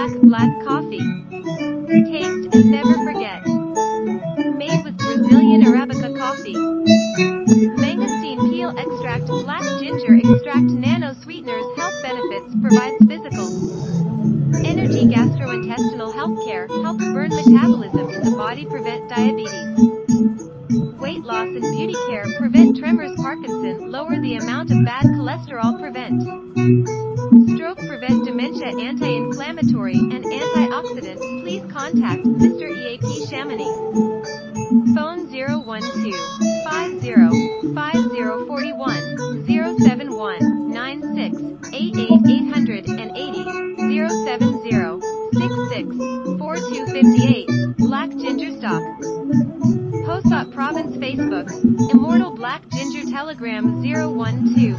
Black Black Coffee. Taste and never forget. Made with Brazilian Arabica coffee. Mangosteen peel extract Black ginger extract nano sweeteners health benefits provides physical energy gastrointestinal health care helps burn metabolism in the body prevent diabetes weight loss and beauty care prevent tremors parkinson lower the amount of bad cholesterol prevent stroke prevent dementia anti-inflammatory and antioxidant please contact mr eap chanmony. Phone 012 50 5041 071 96 88 880 070 66 4258 Black Ginger Stock. Pursat Province Facebook Immortal Black Ginger Telegram 012